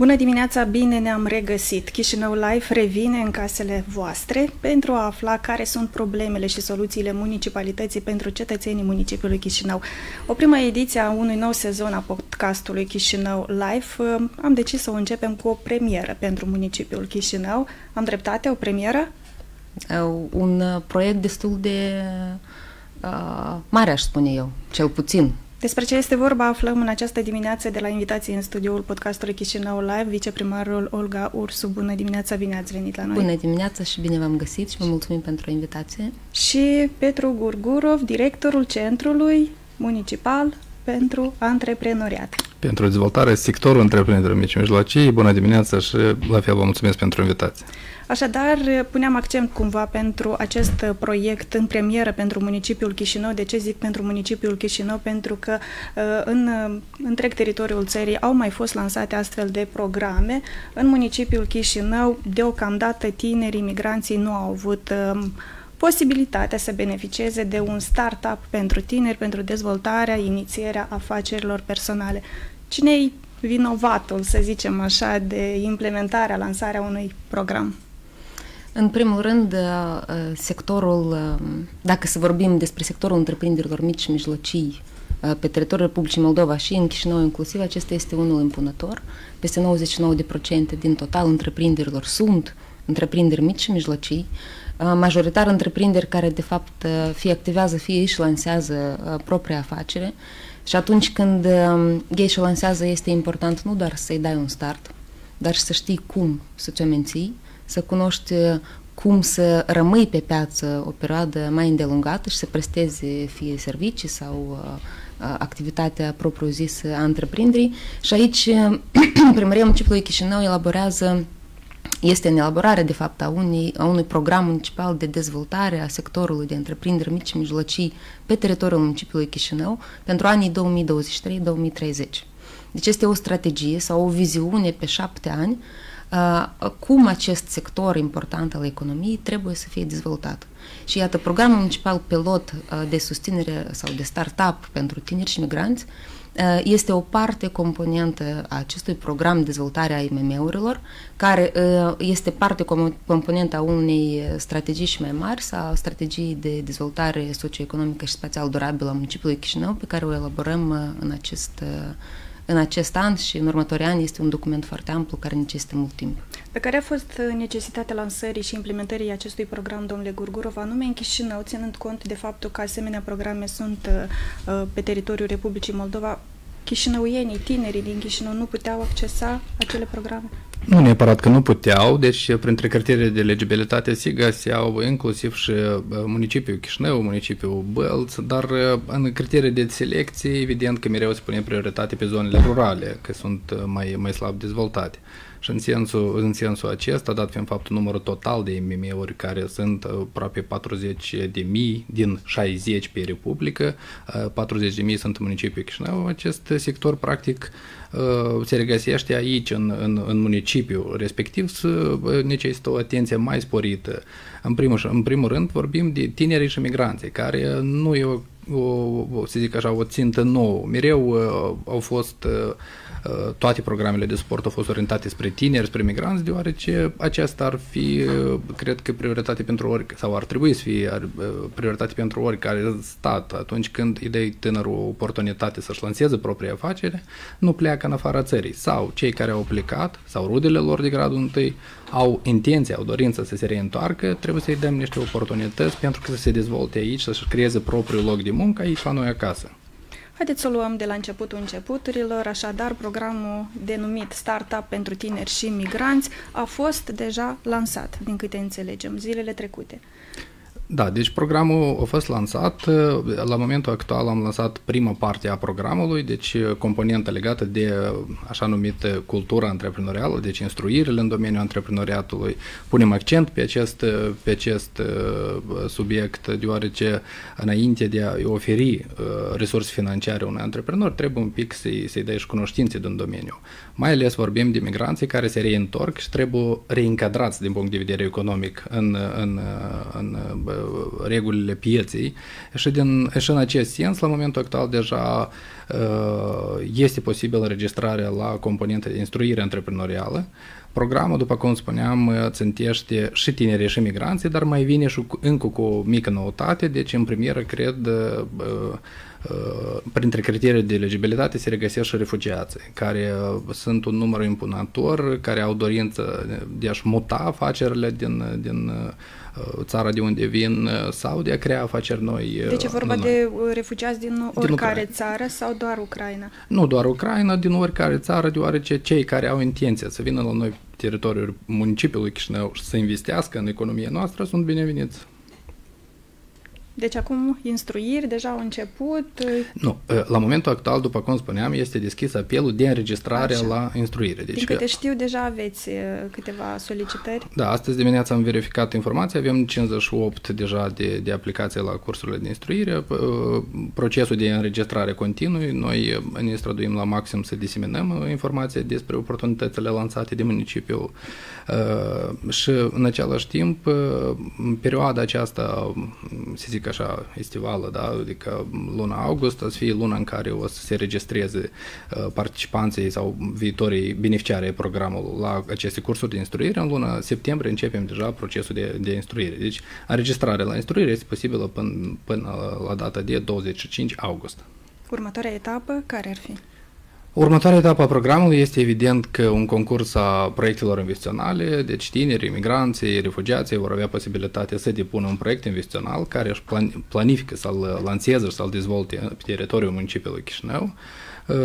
Bună dimineața, bine ne-am regăsit. Chișinău Live revine în casele voastre pentru a afla care sunt problemele și soluțiile municipalității pentru cetățenii municipiului Chișinău. O primă ediție a unui nou sezon a podcastului Chișinău Live am decis să o începem cu o premieră pentru municipiul Chișinău. Am dreptate, o premieră? Un uh, proiect destul de uh, mare, aș spune eu, cel puțin despre ce este vorba aflăm în această dimineață de la invitații în studioul podcastului Chișinău Live, viceprimarul Olga Ursu. Bună dimineața, bine ați venit la noi! Bună dimineața și bine v-am găsit și vă mulțumim pentru invitație. Și Petru Gurgurov, directorul Centrului Municipal pentru Antreprenoriat. Pentru dezvoltarea sectorului întreprinderilor mici și mijlocii. Bună dimineața și la fel vă mulțumesc pentru invitație. Așadar, puneam accent cumva pentru acest proiect în premieră pentru municipiul Chișinău. De ce zic pentru municipiul Chișinău? Pentru că uh, în întreg teritoriul țării au mai fost lansate astfel de programe. În municipiul Chișinău, deocamdată, tinerii migranții nu au avut um, posibilitatea să beneficieze de un startup pentru tineri, pentru dezvoltarea, inițierea afacerilor personale. Cine-i vinovatul, să zicem așa, de implementarea, lansarea unui program? În primul rând, uh, uh, sectorul, uh, dacă să vorbim despre sectorul întreprinderilor mici și mijlocii pe teritoriul Republicii Moldova și în Chișinău inclusiv, acesta este unul impunător. Peste 99% din total întreprinderilor sunt întreprinderi mici și mijlocii, majoritar întreprinderi care de fapt fie activează, fie își lansează propria afacere și atunci când um, ei și lansează este important nu doar să-i dai un start, dar și să știi cum să ți-o menții, să cunoști uh, cum să rămâi pe piață o perioadă mai îndelungată și să prestezi fie servicii sau uh, uh, activitatea propriu-zisă a întreprinderii. Și aici Primăria Municipiului Chișinău elaborează este în elaborare, de fapt, a, unui, a unui program municipal de dezvoltare a sectorului de întreprinderi mici și mijlocii pe teritoriul municipiului Chișinău pentru anii 2023-2030. Deci este o strategie sau o viziune pe șapte ani cum acest sector important al economiei trebuie să fie dezvoltat. Și iată, programul municipal pilot de susținere sau de start-up pentru tineri și migranți este o parte componentă a acestui program de dezvoltare a IMM-urilor, care este parte componentă a unei strategii și mai mari sau strategii de dezvoltare socioeconomică și spațial durabilă a municipiului Chișinău, pe care o elaborăm în acest în acest an și în următorii ani este un document foarte amplu care necesită mult timp. Pe care a fost uh, necesitatea lansării și implementării acestui program, domnule Gurgurov, anume în Chișinău, ținând cont de faptul că asemenea programe sunt uh, uh pe teritoriul Republicii Moldova, chișinăuienii, tinerii din Chișinău nu puteau accesa acele programe? Nu neapărat că nu puteau, deci printre criteriile de legibilitate se găseau inclusiv și uh, municipiul Chișinău, municipiul Bălț, dar uh, în criterii de selecție, evident că mereu se pune prioritate pe zonele rurale, că sunt uh, mai, mai slab dezvoltate. Și în sensul, în sensul acesta, dat fiind faptul numărul total de IMM-uri care sunt aproape 40 de mii din 60 pe Republică, 40 de mii sunt în municipiul Chișinău, acest sector practic se regăsește aici, în, în, în municipiu respectiv, să necesită o atenție mai sporită. În primul, în primul rând vorbim de tinerii și migranții, care nu e o, o, să zic așa, o țintă nouă. Mereu uh, au fost uh, Uh, toate programele de sport au fost orientate spre tineri, spre migranți, deoarece aceasta ar fi, uh, cred că, prioritate pentru ori, sau ar trebui să fie uh, prioritate pentru oricare stat. Atunci când îi dai tânărul o oportunitate să-și lanseze propria afacere, nu pleacă în afara țării. Sau cei care au plecat, sau rudele lor de gradul întâi, au intenția, au dorință să se reîntoarcă, trebuie să-i dăm niște oportunități pentru că să se dezvolte aici, să-și creeze propriul loc de muncă aici la noi acasă. Haideți să o luăm de la începutul începuturilor, așadar programul denumit Startup pentru tineri și migranți a fost deja lansat, din câte înțelegem, zilele trecute. Da, deci programul a fost lansat. La momentul actual am lansat prima parte a programului, deci componenta legată de așa numită cultura antreprenorială, deci instruirile în domeniul antreprenoriatului. Punem accent pe acest, pe acest uh, subiect, deoarece înainte de a oferi uh, resurse financiare unui antreprenor, trebuie un pic să-i, să dai și cunoștințe din domeniu. Mai ales vorbim de migranții care se reîntorc și trebuie reincadrați din punct de vedere economic în, în, în regulile pieței. Și, din, și în acest sens, la momentul actual deja este posibil înregistrarea la componente de instruire antreprenorială, Programul, după cum spuneam, țintește și tinerii și migranții, dar mai vine și cu, încă cu o mică noutate, deci în premieră, cred, printre criteriile de eligibilitate se regăsesc și refugiații, care sunt un număr impunător, care au dorință de a-și muta afacerile din, din țara de unde vin sau de a crea afaceri noi. Deci e vorba noi. de refugiați din oricare din țară sau doar Ucraina? Nu doar Ucraina, din oricare țară, deoarece cei care au intenția să vină la noi teritoriul municipiului Chișinău și să investească în economia noastră sunt bineveniți. Deci acum instruiri deja au început? Nu, la momentul actual, după cum spuneam, este deschis apelul de înregistrare Așa. la instruire. Deci Din câte că... știu, deja aveți câteva solicitări? Da, astăzi dimineața am verificat informația, avem 58 deja de, de aplicații la cursurile de instruire. Procesul de înregistrare continuu, noi ne străduim la maxim să diseminăm informația despre oportunitățile lansate de municipiu și în același timp, în perioada aceasta, să zic așa, estivală, da? adică luna august, o să fie luna în care o să se registreze uh, participanții sau viitorii beneficiari ai programului la aceste cursuri de instruire. În luna septembrie începem deja procesul de, de instruire. Deci, înregistrarea la instruire este posibilă până, până la data de 25 august. Următoarea etapă care ar fi? Următoarea etapă a programului este evident că un concurs a proiectelor investiționale, deci tineri, imigranții, refugiații vor avea posibilitatea să depună un proiect investițional care își planifică să-l lanseze și să-l dezvolte pe teritoriul municipiului Chișinău. Uh,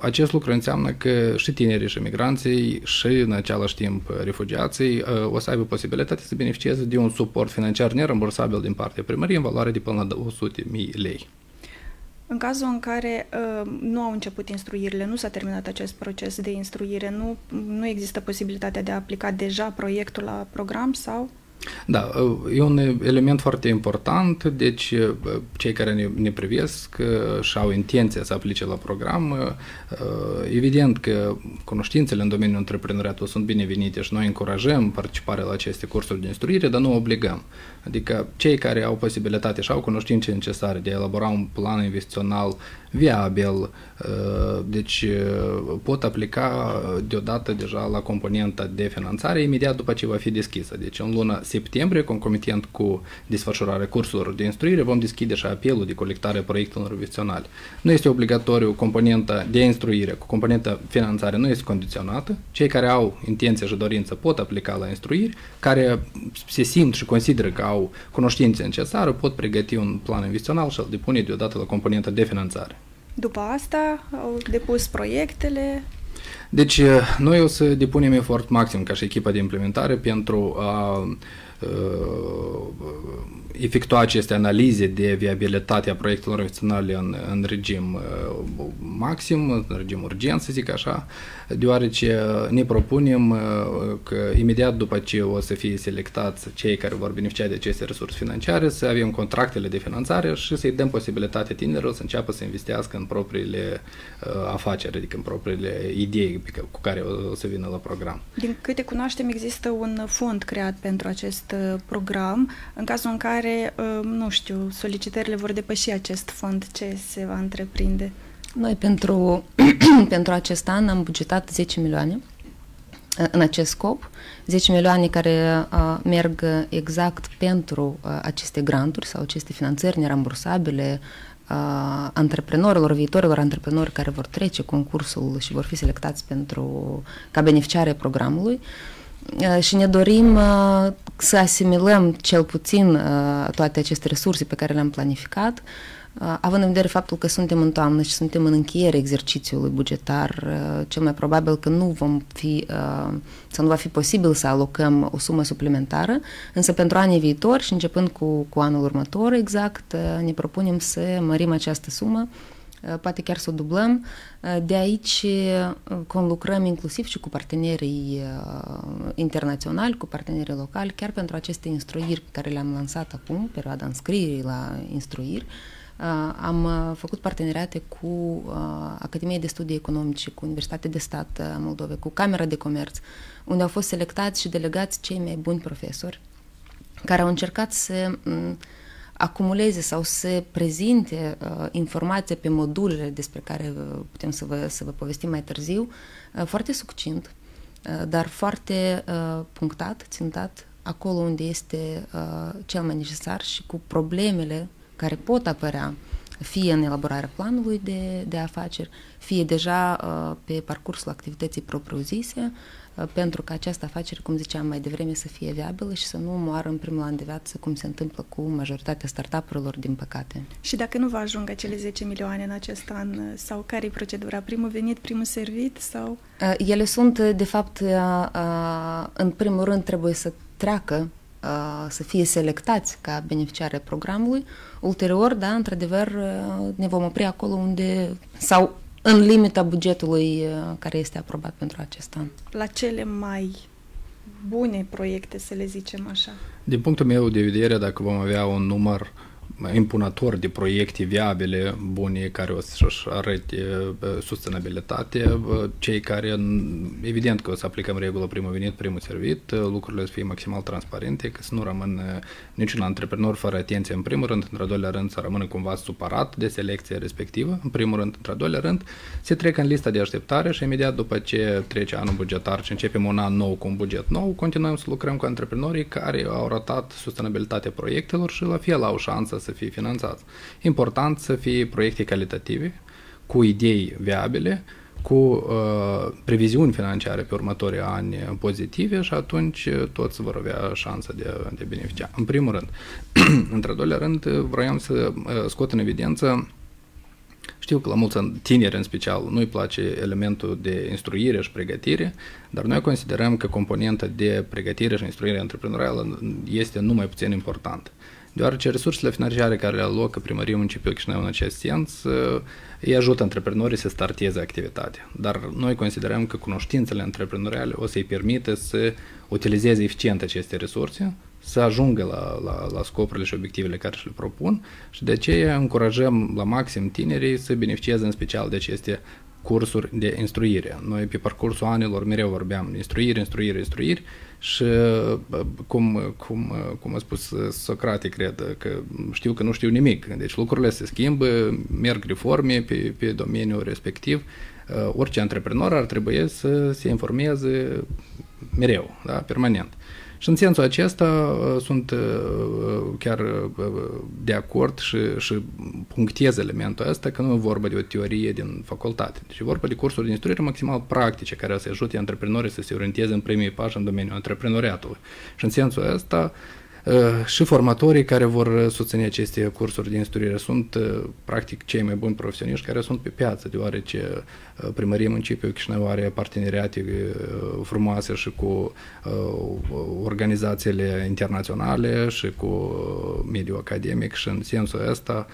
acest lucru înseamnă că și tinerii și imigranții și în același timp refugiații uh, o să aibă posibilitatea să beneficieze de un suport financiar nerambursabil din partea primăriei în valoare de până la 200.000 lei. În cazul în care uh, nu au început instruirile, nu s-a terminat acest proces de instruire, nu, nu există posibilitatea de a aplica deja proiectul la program sau? Da, e un element foarte important, deci cei care ne, ne privesc și au intenția să aplice la program, evident că cunoștințele în domeniul antreprenoriatului sunt binevenite și noi încurajăm participarea la aceste cursuri de instruire, dar nu obligăm. Adică cei care au posibilitate și au cunoștințe necesare de a elabora un plan investițional viabil, deci pot aplica deodată deja la componenta de finanțare imediat după ce va fi deschisă. Deci în luna septembrie, concomitent cu desfășurarea cursurilor de instruire, vom deschide și apelul de colectare a proiectelor investiționale. Nu este obligatoriu componenta de instruire cu componenta finanțare nu este condiționată. Cei care au intenție și dorință pot aplica la instruiri, care se simt și consideră că au cunoștințe necesare, pot pregăti un plan investițional și îl depune deodată la componenta de finanțare. După asta au depus proiectele, deci, noi o să depunem efort maxim ca și echipa de implementare pentru a uh, efectua aceste analize de viabilitate a proiectelor investiționale în, în regim uh, maxim, în regim urgent, să zic așa, deoarece ne propunem uh, că imediat după ce o să fie selectați cei care vor beneficia de aceste resurse financiare, să avem contractele de finanțare și să-i dăm posibilitatea tinerilor să înceapă să investească în propriile uh, afaceri, adică în propriile idei cu care o să vină la program. Din câte cunoaștem, există un fond creat pentru acest program, în cazul în care care, uh, nu știu, solicitările vor depăși acest fond, ce se va întreprinde? Noi pentru, pentru acest an am bugetat 10 milioane uh, în acest scop, 10 milioane care uh, merg exact pentru uh, aceste granturi sau aceste finanțări nerambursabile uh, antreprenorilor, viitorilor antreprenori care vor trece concursul și vor fi selectați pentru ca beneficiare programului. Uh, Uh, și ne dorim uh, să asimilăm cel puțin uh, toate aceste resurse pe care le-am planificat, având în vedere faptul că suntem în toamnă și suntem în încheiere exercițiului bugetar, cel mai probabil că nu vom fi, să nu va fi posibil să alocăm o sumă suplimentară, însă pentru anii viitori și începând cu, cu anul următor exact, ne propunem să mărim această sumă Uh, poate chiar să o dublăm. Uh, de aici uh, conlucrăm inclusiv și cu partenerii internaționali, cu partenerii locali, chiar pentru aceste instruiri pe care le-am lansat acum, perioada înscrierii la instruiri, am făcut parteneriate cu Academia de Studii Economice, cu Universitatea de Stat Moldove, cu Camera de Comerț, unde au fost selectați și delegați cei mai buni profesori care au încercat să acumuleze sau să prezinte uh, informația pe modulele despre care uh, putem să vă, să vă povestim mai târziu, uh, foarte succint, uh, dar foarte uh, punctat, țintat, acolo unde este uh, cel mai necesar și cu problemele care pot apărea fie în elaborarea planului de, de afaceri, fie deja uh, pe parcursul activității propriu-zise, uh, pentru ca această afacere, cum ziceam mai devreme, să fie viabilă și să nu moară în primul an de viață, cum se întâmplă cu majoritatea startup-urilor, din păcate. Și dacă nu va ajung acele 10 milioane în acest an, uh, sau care e procedura? Primul venit, primul servit? sau? Uh, ele sunt, de fapt, uh, uh, în primul rând trebuie să treacă să fie selectați ca beneficiare programului. Ulterior, da, într-adevăr, ne vom opri acolo unde sau în limita bugetului care este aprobat pentru acest an. La cele mai bune proiecte, să le zicem așa? Din punctul meu de vedere, dacă vom avea un număr uh, impunător de proiecte viabile, bune, care o să-și arăte sustenabilitate, cei care, evident că o să aplicăm regulă primul venit, primul servit, lucrurile să fie maximal transparente, că să nu rămân niciun antreprenor fără atenție în primul rând, într-al doilea rând să rămână cumva supărat de selecția respectivă, în primul rând, într-al doilea rând, se trec în lista de așteptare și imediat după ce trece anul bugetar și începem un an nou cu un buget nou, continuăm să lucrăm cu antreprenorii care au ratat sustenabilitatea proiectelor și la fel au șansă să fie finanțați. Important să fie proiecte calitative, cu idei viabile, cu uh, previziuni financiare pe următorii ani pozitive și atunci toți vor avea șansa de, de beneficia. În primul rând. Într-al doilea rând, vroiam să uh, scot în evidență știu că la mulți tineri în special nu-i place elementul de instruire și pregătire, dar noi considerăm că componenta de pregătire și instruire antreprenorială este numai puțin importantă deoarece resursele financiare care le alocă primăria municipiului Chișinău în acest sens uh, îi ajută antreprenorii să starteze activitatea. Dar noi considerăm că cunoștințele antreprenoriale o să-i permită să utilizeze eficient aceste resurse, să ajungă la, la, la scopurile și obiectivele care și le propun și de aceea încurajăm la maxim tinerii să beneficieze în special de aceste cursuri de instruire. Noi pe parcursul anilor mereu vorbeam instruire, instruire, instruire și cum, cum, cum a spus Socrate, cred, că știu că nu știu nimic. Deci lucrurile se schimbă, merg reforme pe, pe domeniul respectiv. Orice antreprenor ar trebui să se informeze mereu, da, permanent. Și în sensul acesta uh, sunt uh, chiar uh, de acord și, și punctez elementul ăsta că nu e vorba de o teorie din facultate. Deci e vorba de cursuri de instruire maximal practice care să ajute antreprenorii să se orienteze în primii pași în domeniul antreprenoriatului. Și în sensul ăsta Uh, și formatorii care vor susține aceste cursuri de instruire sunt uh, practic cei mai buni profesioniști care sunt pe piață, deoarece uh, primăria municipiului Chișinău are parteneriate frumoase și cu organizațiile internaționale și cu mediul academic și în sensul ăsta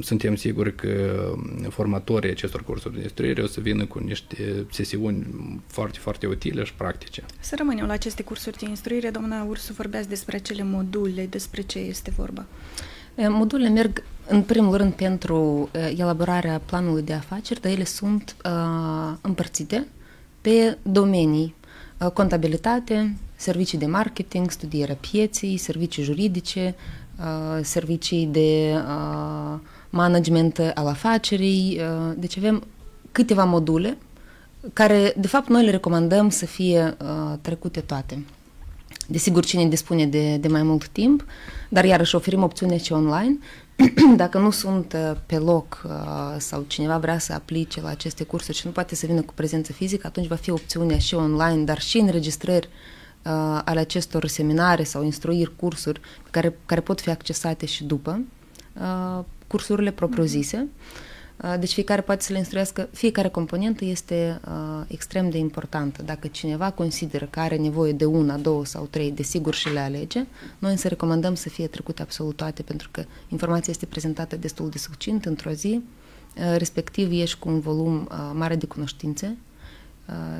suntem siguri că formatorii acestor cursuri de instruire o să vină cu niște sesiuni foarte, foarte utile și practice. Să rămânem la aceste cursuri de instruire. Doamna Ursu, vorbeați despre acele module, despre ce este vorba? Modulele merg în primul rând pentru elaborarea planului de afaceri, dar ele sunt uh, împărțite pe domenii, uh, contabilitate, servicii de marketing, studierea pieței, servicii juridice, Uh, servicii de uh, management al afacerii. Uh, deci avem câteva module care, de fapt, noi le recomandăm să fie trecute toate. Desigur, cine dispune de, de mai mult timp, dar iarăși oferim opțiunea și online. Dacă nu sunt pe loc sau cineva vrea să aplice la aceste cursuri și nu poate să vină cu prezență fizică, atunci va fi opțiunea și online, dar și înregistrări uh, ale acestor seminare sau instruiri, cursuri care, care pot fi accesate și după uh, cursurile propriu-zise. Uh, deci fiecare poate să le instruiască, fiecare componentă este uh, extrem de importantă. Dacă cineva consideră că are nevoie de una, două sau trei, desigur și le alege, noi însă recomandăm să fie trecute absolut toate, pentru că informația este prezentată destul de succint într-o zi, uh, respectiv ești cu un volum uh, mare de cunoștințe Uh,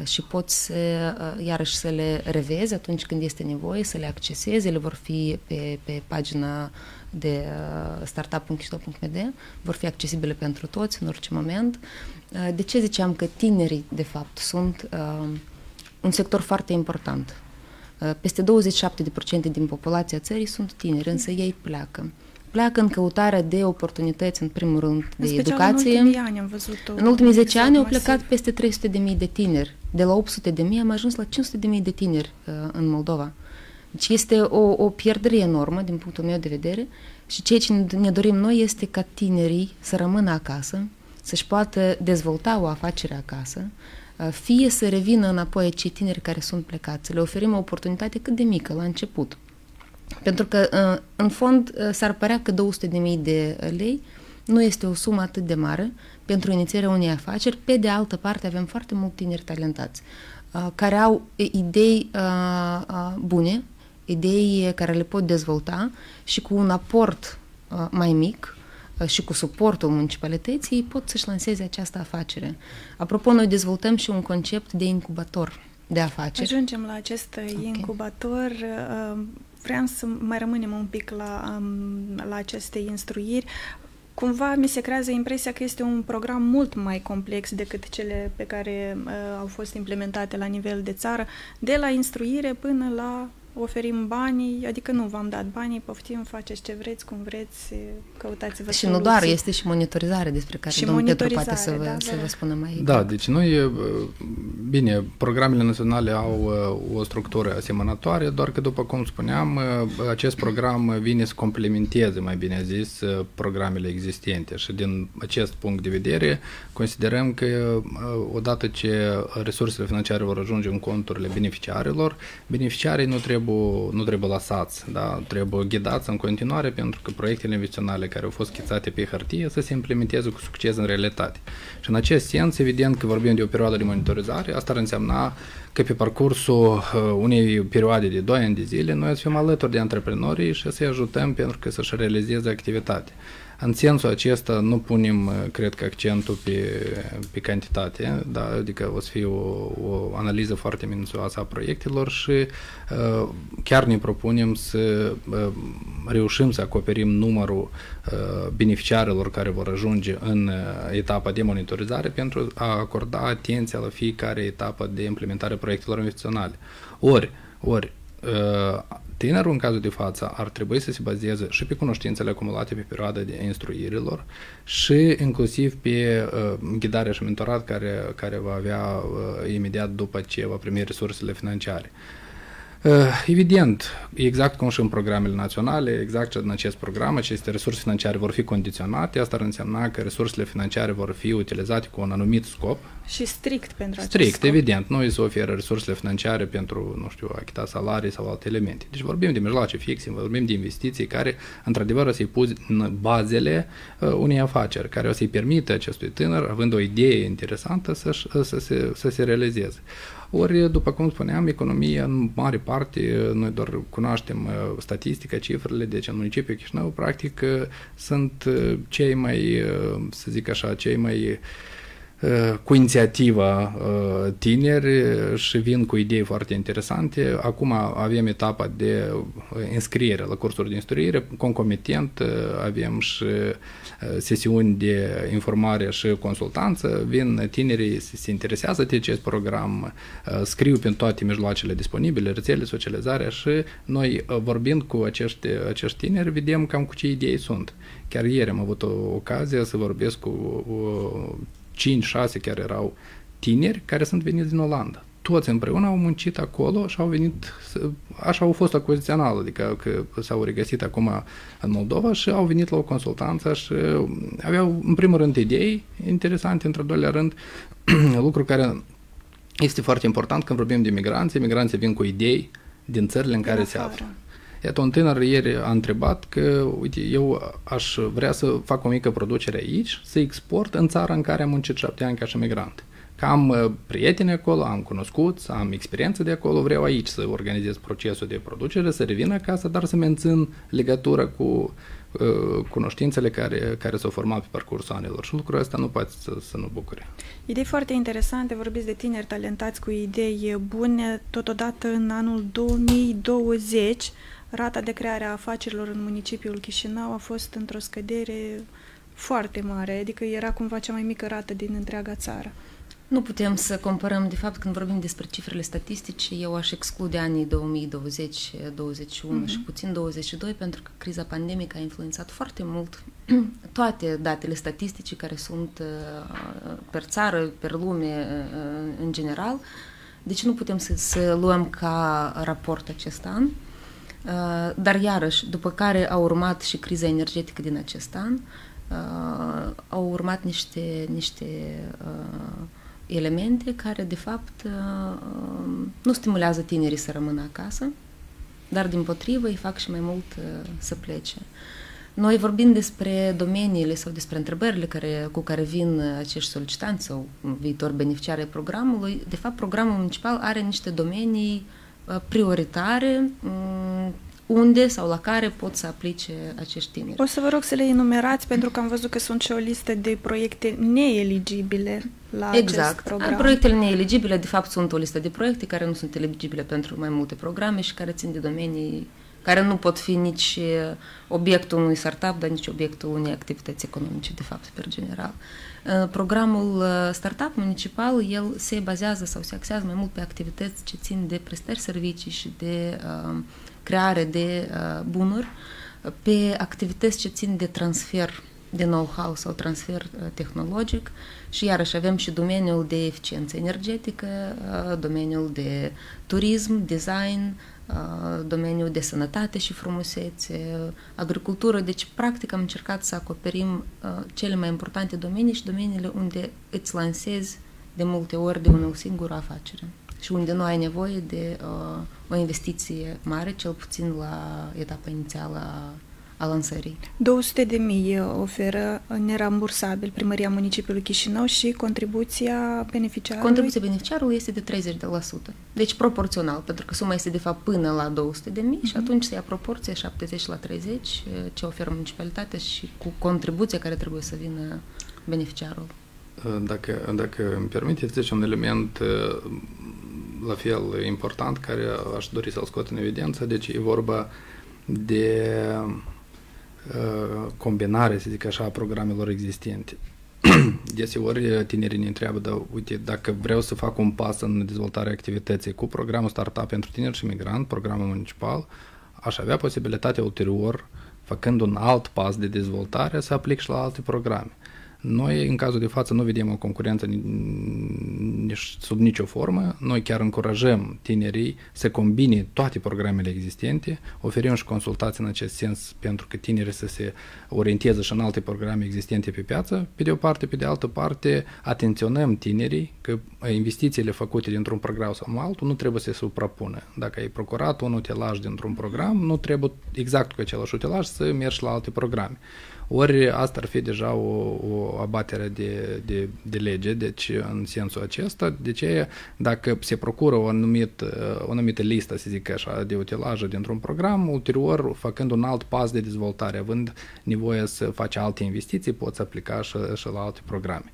și poți să, uh, iarăși să le revezi atunci când este nevoie, să le accesezi, ele vor fi pe, pe pagina de uh, startup.chisto.md, vor fi accesibile pentru toți în orice moment. De ce ziceam că tinerii, de fapt, sunt un sector foarte important? Peste 27% din populația țării sunt tineri, însă ei pleacă pleacă în căutarea de oportunități, în primul rând, de în educație. În ultimii ani am văzut În ultimii 10 ani au plecat peste 300 de mii de tineri. De la 800 de mii am ajuns la 500 de mii de tineri uh, în Moldova. Deci este o, o pierdere enormă din punctul meu de vedere și ceea ce ne dorim noi este ca tinerii să rămână acasă, să-și poată dezvolta o afacere acasă, uh, fie să revină înapoi cei tineri care sunt plecați, să le oferim o oportunitate cât de mică la început pentru că, uh, în fond, uh, s-ar părea că 200.000 de lei nu este o sumă atât de mare pentru inițierea unei afaceri. Pe de altă parte, avem foarte mulți tineri talentați uh, care au idei bune, idei care le pot dezvolta și cu un aport mai mic și cu suportul municipalității pot să-și lanseze această afacere. Apropo, noi dezvoltăm și un concept de incubator de afaceri. Ajungem la acest okay. incubator vreau să mai rămânem un pic la, la aceste instruiri. Cumva mi se creează impresia că este un program mult mai complex decât cele pe care uh, au fost implementate la nivel de țară, de la instruire până la oferim banii, adică nu v-am dat banii, poftim, faceți ce vreți, cum vreți, căutați-vă Și nu doar, este și monitorizare despre care și domnul Petru poate să vă, da, să da. vă spună mai Da, deci noi, bine, programele naționale au o structură asemănătoare, doar că, după cum spuneam, acest program vine să complementeze, mai bine zis, programele existente. Și din acest punct de vedere considerăm că odată ce resursele financiare vor ajunge în conturile beneficiarilor, beneficiarii nu trebuie trebuie, nu trebuie lăsați, da? trebuie ghidați în continuare pentru că proiectele investiționale care au fost schițate pe hârtie să se implementeze cu succes în realitate. Și în acest sens, evident că vorbim de o perioadă de monitorizare, asta ar însemna că pe parcursul uh, unei perioade de 2 ani de zile noi să fim alături de antreprenorii și să-i ajutăm pentru că să-și realizeze activitatea. În sensul acesta nu punem, uh, cred că, accentul pe, pe cantitate, da? adică o să fie o, o analiză foarte minuțioasă a proiectelor și uh, chiar ne propunem să uh, reușim să acoperim numărul uh, beneficiarilor care vor ajunge în uh, etapa de monitorizare pentru a acorda atenția la fiecare etapă de implementare a proiectelor investiționale. Ori, ori uh, Tânărul, în cazul de față, ar trebui să se bazeze și pe cunoștințele acumulate pe perioada de instruirilor și inclusiv pe uh, ghidarea și mentorat care, care va avea uh, imediat după ce va primi resursele financiare. Uh, Uh, evident, exact cum și în programele naționale, exact în acest program, aceste resurse financiare vor fi condiționate, asta ar însemna că resursele financiare vor fi utilizate cu un anumit scop. Și strict pentru acest Strict, scop. evident. Nu îi se oferă resursele financiare pentru, nu știu, achita salarii sau alte elemente. Deci vorbim de mijloace fixe, vorbim de investiții care, într-adevăr, o să-i pus în bazele uh, unei afaceri, care o să-i permită acestui tânăr, având o idee interesantă, să, să, se, să se realizeze. Ori, după cum spuneam, economia în mare parte, noi doar cunoaștem uh, statistica, cifrele, deci în municipiul Chișinău, practic, uh, sunt uh, cei mai, să zic așa, cei mai cu inițiativa tineri și vin cu idei foarte interesante. Acum avem etapa de înscriere la cursuri de instruire, concomitent avem și sesiuni de informare și consultanță, vin tinerii, se interesează de acest program, scriu pe toate mijloacele disponibile, rețele, socializarea și noi vorbind cu acești, acești tineri, vedem cam cu ce idei sunt. Chiar ieri am avut o ocazie să vorbesc cu 5-6 chiar erau tineri care sunt veniți din Olanda. Toți împreună au muncit acolo și au venit, așa au fost acuzițional, adică că s-au regăsit acum în Moldova și au venit la o consultanță și aveau în primul rând idei interesante, într-al doilea rând lucru care este foarte important când vorbim de migranți, migranții vin cu idei din țările în care se află. Iată, un tânăr ieri a întrebat că, uite, eu aș vrea să fac o mică producere aici, să export în țara în care am muncit șapte ani ca și migrant. Că am uh, prieteni acolo, am cunoscut, am experiență de acolo, vreau aici să organizez procesul de producere, să revin acasă, dar să mențin legătura cu uh, cunoștințele care, care s-au format pe parcursul anilor și lucrul ăsta nu poate să, să nu bucure. Idei foarte interesante, vorbiți de tineri talentați cu idei bune, totodată în anul 2020 rata de creare a afacerilor în municipiul Chișinău a fost într-o scădere foarte mare, adică era cumva cea mai mică rată din întreaga țară. Nu putem să comparăm, de fapt, când vorbim despre cifrele statistice, eu aș exclude anii 2020, 2021 uh-huh. și puțin 22, pentru că criza pandemică a influențat foarte mult toate datele statistice care sunt uh, per țară, per lume uh, în general. Deci nu putem să, să luăm ca raport acest an. Uh, dar iarăși, după care a urmat și criza energetică din acest an, au urmat niște, niște elemente care, de fapt, nu stimulează tinerii să rămână acasă, dar, din potrivă, îi fac și mai mult să plece. Noi vorbim despre domeniile sau despre întrebările care, cu care vin acești solicitanți sau viitor beneficiari ai programului. De fapt, programul municipal are niște domenii prioritare unde sau la care pot să aplice acești tineri. O să vă rog să le enumerați, pentru că am văzut că sunt și o listă de proiecte neeligibile la exact. acest program. Proiectele neeligibile, de fapt, sunt o listă de proiecte care nu sunt eligibile pentru mai multe programe și care țin de domenii care nu pot fi nici obiectul unui startup, dar nici obiectul unei activități economice, de fapt, per general. Programul Startup Municipal, el se bazează sau se axează mai mult pe activități ce țin de prestări servicii și de uh, creare de uh, bunuri, pe activități ce țin de transfer de know-how sau transfer uh, tehnologic și iarăși avem și domeniul de eficiență energetică, uh, domeniul de turism, design, domeniul de sănătate și frumusețe, agricultură. Deci, practic, am încercat să acoperim cele mai importante domenii și domeniile unde îți lansezi de multe ori de unul singur afacere și unde nu ai nevoie de uh, o investiție mare, cel puțin la etapa inițială a, a lansării. 200 de mii oferă nerambursabil primăria municipiului Chișinău și contribuția beneficiarului? Contribuția beneficiarului este de 30%. Deci proporțional, pentru că suma este de fapt până la 200 de mii uh-huh. și mhm. atunci se ia proporție 70 la 30 ce oferă municipalitatea și cu contribuția care trebuie să vină beneficiarul. Dacă, dacă îmi permiteți, deci un element la fel important care aș dori să-l scot în evidență, deci e vorba de uh, combinare, să zic așa, a programelor existente. Deseori tinerii ne întreabă, dar uite, dacă vreau să fac un pas în dezvoltarea activității cu programul Startup pentru tineri și migrant, programul municipal, aș avea posibilitatea ulterior, făcând un alt pas de dezvoltare, să aplic și la alte programe. Noi, în cazul de față, nu vedem o concurență nici sub nicio formă. Noi chiar încurajăm tinerii să combine toate programele existente, oferim și consultații în acest sens pentru că tinerii să se orienteze și în alte programe existente pe piață. Pe de o parte, pe de altă parte, atenționăm tinerii că investițiile făcute dintr-un program sau altul nu trebuie să se suprapună. Dacă ai procurat un utilaj dintr-un program, nu trebuie exact cu același utilaj să mergi la alte programe. Ori asta ar fi deja o, o abatere de, de, de lege, deci în sensul acesta, de ce dacă se procură o, anumit, o anumită listă, să zic așa, de utilaje dintr-un program, ulterior, făcând un alt pas de dezvoltare, având nevoie să faci alte investiții, poți aplica și, și la alte programe.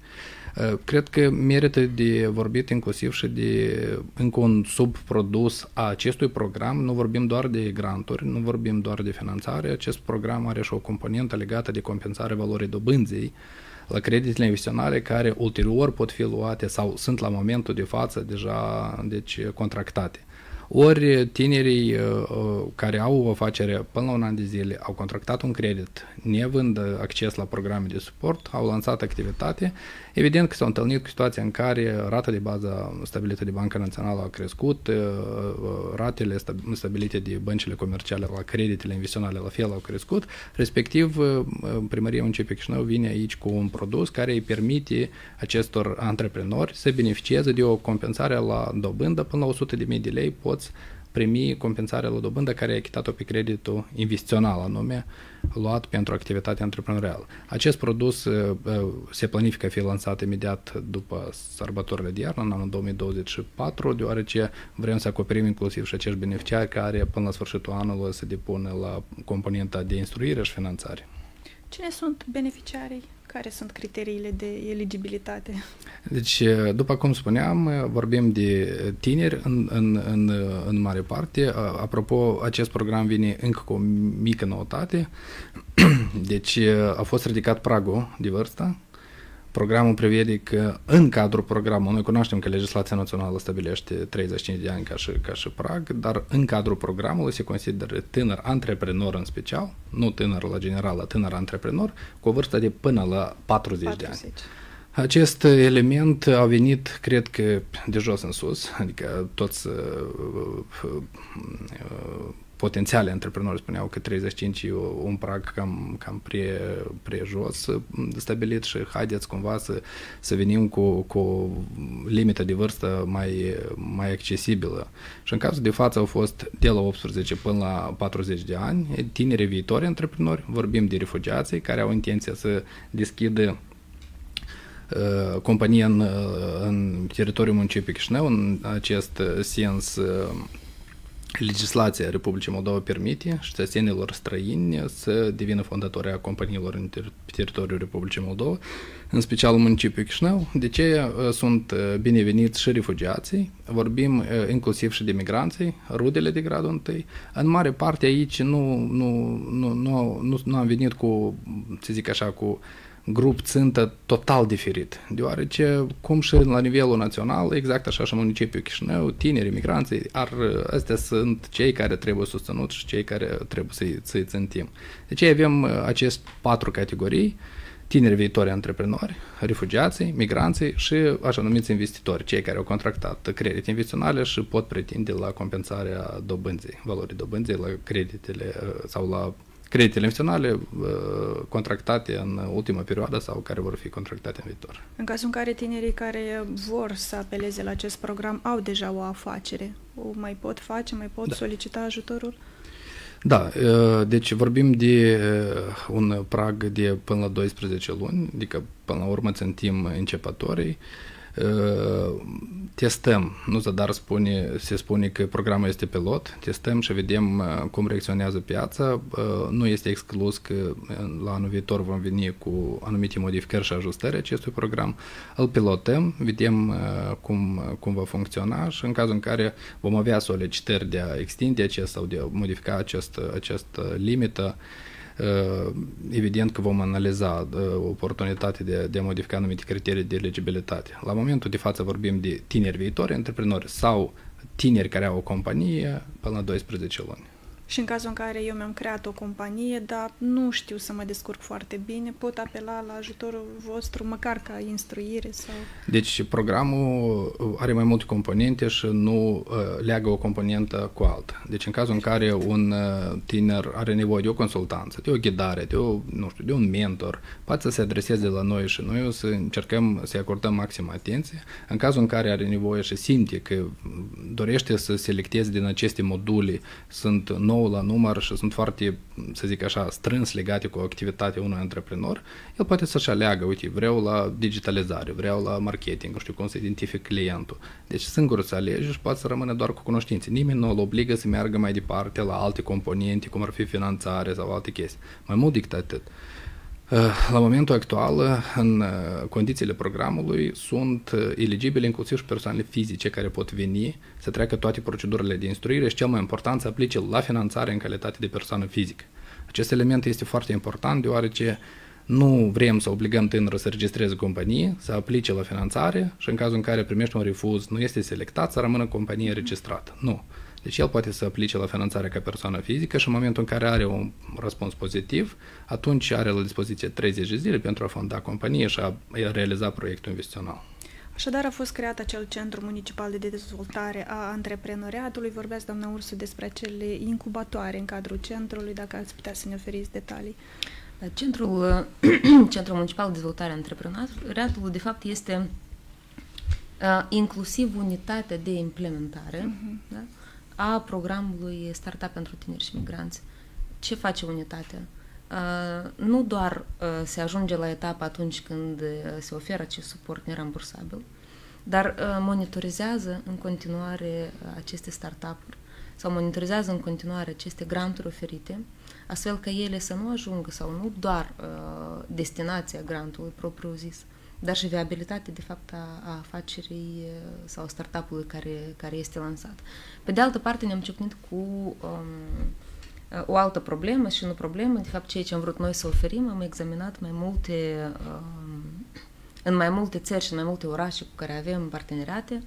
Cred că merită de vorbit inclusiv și de încă un subprodus a acestui program. Nu vorbim doar de granturi, nu vorbim doar de finanțare. Acest program are și o componentă legată de compensarea valorii dobânzii la creditele investiționale care ulterior pot fi luate sau sunt la momentul de față deja deci, contractate. Ori tinerii uh, uh, care au o afacere până la un an de zile au contractat un credit, nevând acces la programe de suport, au lansat activitate, evident că s-au întâlnit cu situația în care rata de bază stabilită de Banca Națională a crescut, uh, ratele stabilite de băncile comerciale la creditele investiționale la fel au crescut, respectiv primăria Municipiului Chișinău vine aici cu un produs care îi permite acestor antreprenori să beneficieze de o compensare la dobândă până la 100.000 de lei poți poți primi compensarea la dobândă care ai achitat-o pe creditul investițional, anume luat pentru activitatea antreprenorială. Acest produs uh, uh, se planifică a fi lansat imediat după sărbătorile de iarnă, în anul 2024, deoarece vrem să acoperim inclusiv și acești beneficiari care până la sfârșitul anului se depună la componenta de instruire și finanțare. Cine sunt beneficiarii? Care sunt criteriile de eligibilitate? Deci, după cum spuneam, vorbim de tineri în, în, în, în mare parte. Apropo, acest program vine încă cu o mică noutate. Deci, a fost ridicat pragul de vârstă Programul prevede că în cadrul programului, noi cunoaștem că legislația națională stabilește 35 de ani ca și, ca și prag, dar în cadrul programului se consideră tânăr antreprenor în special, nu tânăr la general, la tânăr antreprenor, cu o vârstă de până la 40, 40. de ani. Acest element a venit, cred că, de jos în sus, adică toți uh, uh, uh, potențiale antreprenori spuneau că 35 e un prag cam, cam pre, pre jos stabilit și haideți cumva să, să venim cu, cu o limită de vârstă mai, mai accesibilă. Și în cazul de față au fost de la 18 până la 40 de ani, tineri viitori antreprenori, vorbim de refugiații care au intenția să deschidă uh, companie în, în teritoriul municipiului Chișinău, în acest sens legislația Republicii Moldova permite cetățenilor străini să devină fondatori a companiilor în ter- teritoriul Republicii Moldova, în special în municipiul Chișinău. De ce uh, sunt uh, bineveniți și refugiații? Vorbim uh, inclusiv și de migranții, rudele de gradul întâi. În mare parte aici nu, nu, nu, nu, nu, nu am venit cu, să zic așa, cu uh, grup țintă total diferit, deoarece, cum și la nivelul național, exact așa și în municipiul Chișinău, tineri, migranții, ar, astea sunt cei care trebuie susținut și cei care trebuie să-i, să-i țintim. Deci avem uh, aceste patru categorii, tineri viitori antreprenori, refugiații, migranții și așa numiți investitori, cei care au contractat credite investiționale și pot pretinde la compensarea dobânzii, valorii dobânzii la creditele uh, sau la creditele naționale uh, contractate în ultima perioadă sau care vor fi contractate în viitor. În cazul în care tinerii care vor să apeleze la acest program au deja o afacere, o mai pot face, mai pot da. solicita ajutorul? Da, uh, deci vorbim de uh, un prag de până la 12 luni, adică până la urmă țintim începătorii, testăm, nu dar spune, se spune că programul este pilot, testăm și vedem cum reacționează piața. Nu este exclus că la anul viitor vom veni cu anumite modificări și ajustări acestui program. Îl pilotăm, vedem cum, cum va funcționa și în cazul în care vom avea solicitări de a extinde acest sau de a modifica acest, această limită, Uh, evident că vom analiza uh, oportunitatea de, de a modifica anumite criterii de eligibilitate. La momentul de față vorbim de tineri viitori, antreprenori sau tineri care au o companie până la 12 luni. Și în cazul în care eu mi-am creat o companie, dar nu știu să mă descurc foarte bine, pot apela la ajutorul vostru, măcar ca instruire sau... Deci programul are mai multe componente și nu uh, leagă o componentă cu alta. Deci în cazul în care un uh, tiner are nevoie de o consultanță, de o ghidare, de, o, nu știu, de un mentor, poate să se adreseze la noi și noi o să încercăm să-i acordăm maximă atenție. În cazul în care are nevoie și simte că dorește să selecteze din aceste module, sunt nou la număr și sunt foarte, să zic așa, strâns legate cu activitatea unui antreprenor, el poate să-și aleagă, uite, vreau la digitalizare, vreau la marketing, nu știu cum să identific clientul. Deci singur să alege și poate să rămână doar cu cunoștințe. Nimeni nu îl obligă să meargă mai departe la alte componente, cum ar fi finanțare sau alte chestii. Mai mult decât atât. Eh, la momentul actual, în eh, condițiile programului, sunt eh, eligibile inclusiv și persoanele fizice care pot veni să treacă toate procedurile de instruire și cel mai important să aplice la finanțare în calitate de persoană fizică. Acest element este foarte important deoarece nu vrem să obligăm tânărul să registreze companie, să aplice la finanțare și în cazul în care primește un refuz, nu este selectat, să rămână companie registrată. Nu. Deci el poate să aplice la finanțare ca persoană fizică și în momentul în care are un răspuns pozitiv, atunci are la dispoziție 30 de zile pentru a fonda companie și a realiza proiectul investițional. Așadar a fost creat acel Centru Municipal de Dezvoltare a Antreprenoriatului. Vorbeați, doamna Ursu, despre acele incubatoare în cadrul centrului, dacă ați putea să ne oferiți detalii. Centrul, Centrul Municipal de Dezvoltare a Antreprenoriatului, de fapt, este uh, inclusiv unitatea de implementare uh-huh. da? A programului Startup pentru tineri și migranți. Ce face unitatea? Uh, nu doar uh, se ajunge la etapa atunci când uh, se oferă acest suport nerambursabil, dar uh, monitorizează în continuare uh, aceste startup-uri sau monitorizează în continuare aceste granturi oferite, astfel că ele să nu ajungă sau nu doar uh, destinația grantului propriu-zis, dar și viabilitatea, de fapt, a, a afacerii sau startup-ului care, care este lansat. Pe de altă parte, ne-am ciocnit cu um, o altă problemă și nu problemă, de fapt, ceea ce am vrut noi să oferim, am examinat mai multe um, în mai multe țări și în mai multe orașe cu care avem parteneriate,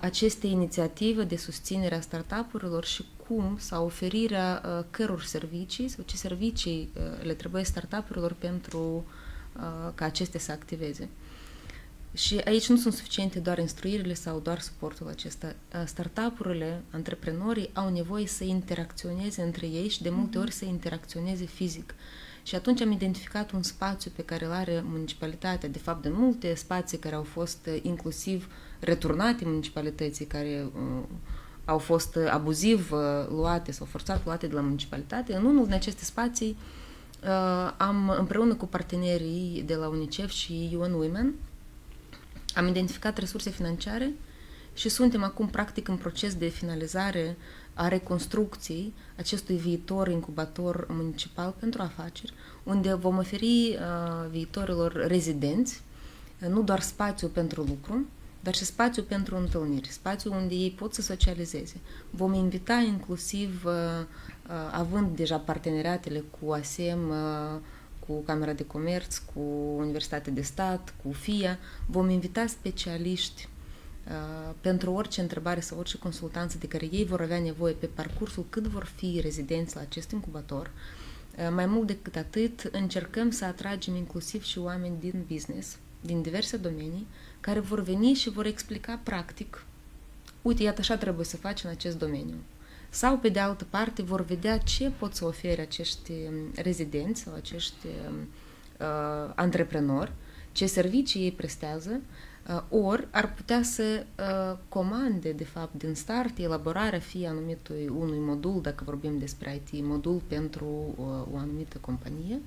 aceste inițiative de susținere a startup-urilor și cum sau oferirea căror servicii sau ce servicii le trebuie startup-urilor pentru ca acestea să activeze. Și aici nu sunt suficiente doar instruirile sau doar suportul acesta. Startup-urile, antreprenorii au nevoie să interacționeze între ei și de multe ori să interacționeze fizic. Și atunci am identificat un spațiu pe care îl are municipalitatea, de fapt de multe spații care au fost inclusiv returnate municipalității, care uh, au fost abuziv uh, luate sau forțat luate de la municipalitate. În unul din aceste spații uh, am împreună cu partenerii de la UNICEF și UN Women am identificat resurse financiare și suntem acum practic în proces de finalizare a reconstrucției acestui viitor incubator municipal pentru afaceri, unde vom oferi uh, viitorilor rezidenți uh, nu doar spațiu pentru lucru, dar și spațiu pentru întâlniri, spațiu unde ei pot să socializeze. Vom invita inclusiv, uh, uh, având deja parteneriatele cu ASEM, uh, cu Camera de Comerț, cu Universitatea de Stat, cu FIA, vom invita specialiști uh, pentru orice întrebare sau orice consultanță de care ei vor avea nevoie pe parcursul cât vor fi rezidenți la acest incubator. Uh, mai mult decât atât, încercăm să atragem inclusiv și oameni din business, din diverse domenii, care vor veni și vor explica practic uite, iată așa trebuie să faci în acest domeniu sau, pe de altă parte, vor vedea ce pot să ofere acești um, rezidenți sau acești um, uh, antreprenori, ce servicii ei prestează, uh, ori ar putea să uh, comande, de fapt, din start, elaborarea fie anumitui unui modul, dacă vorbim despre IT, modul pentru uh, o anumită companie,